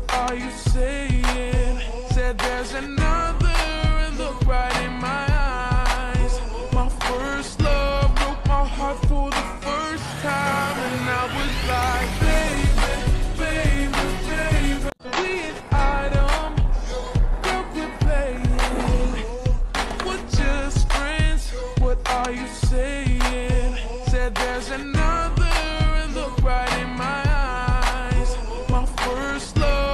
what are you saying? Said there's another and the right in my eyes. My first love broke my heart for the first time, and I was like, baby, baby, baby, we an item. Girl, quit playing. We're just friends. What are you saying? Said there's another and the right in my eyes. My first love.